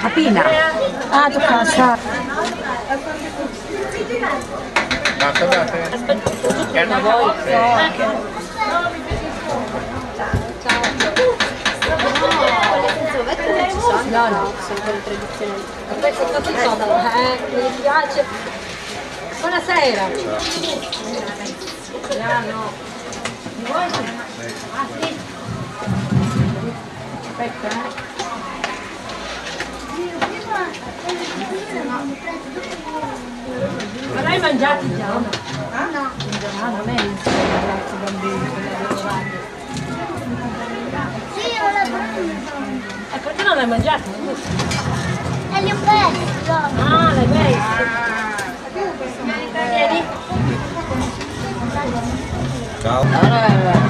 阿斌啊，啊，托卡莎。啊，托卡莎。哎，老高。no, no, sono quelle tradizionali. Questo cosa troppo, eh, mi dispiace. Buonasera. No, no. Ah, Aspetta, eh. Ma l'hai mangiato già? Ah no. Ah no, meglio. E ecco, perché non l'hai mangiato? E eh, li ho persi, Ah, l'hai persi. Ah. Ciao. Allora,